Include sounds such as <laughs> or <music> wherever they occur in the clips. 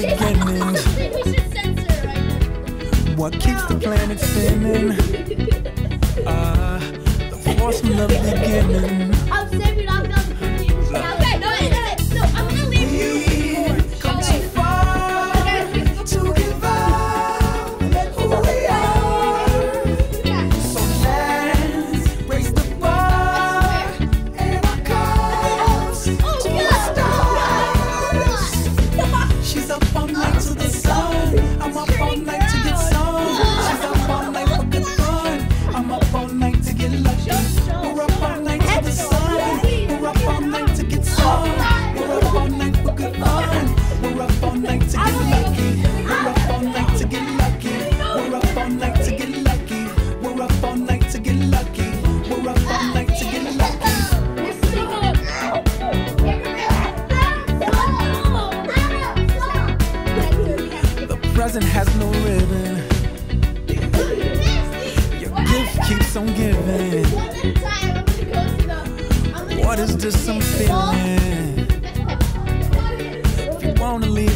beginning. What keeps the planet spinning? Uh, the force from the beginning.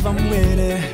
I'm with it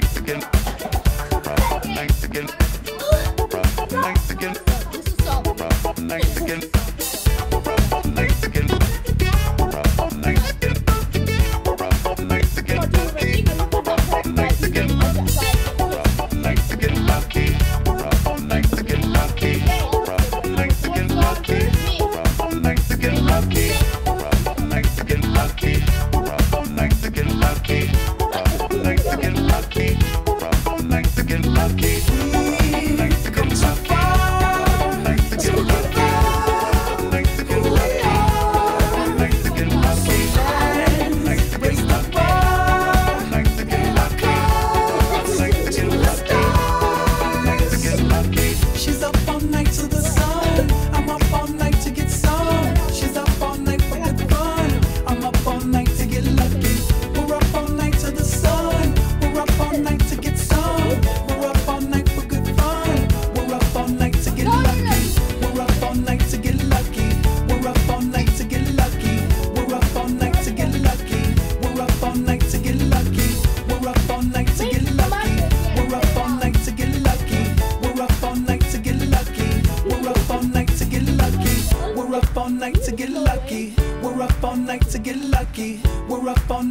Thanks again. Thanks again. Thanks again. <laughs> Thanks again.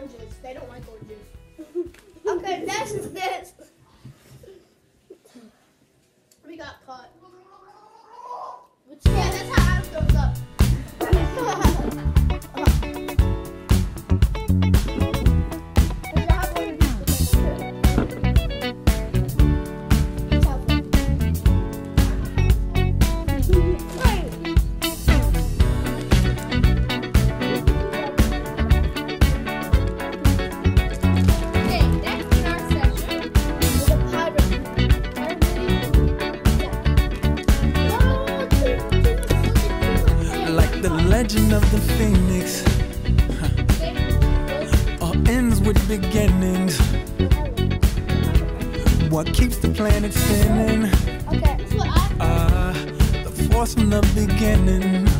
Oranges. They don't like oranges. <laughs> Okay, this is this. We got caught. <laughs> Yeah, that's how Adam goes up. <laughs> legend of the phoenix, all ends with beginnings. What keeps the planet spinning? Okay, that's what I. Ah, the force from the beginning.